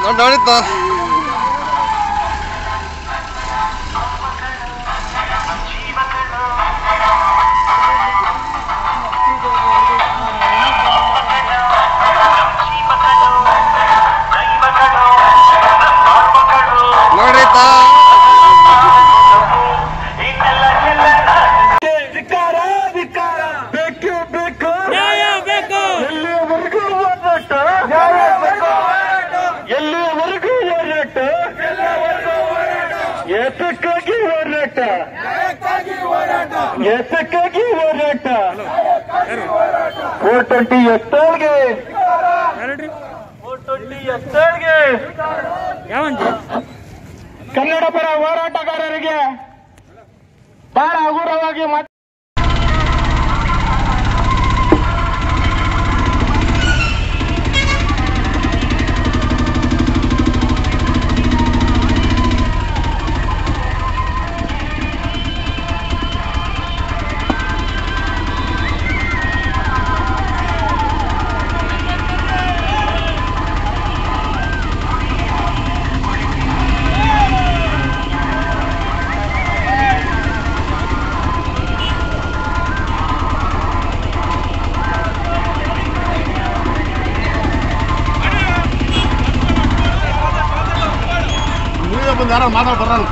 ನೋಡಿ ನೋಡಿತ್ತ ಏತಕ್ಕಾಗಿ ಹೋರಾಟ. Four twenty ಯಾವಂಜಿ Kannada ಪರ ಹೋರಾಟಗಾರರಿಗೆ ಬಹಳ ಹಗುರವಾಗಿ ಬಂದು ಯಾರೋ ಮಾತಾಡ್ಬಾರ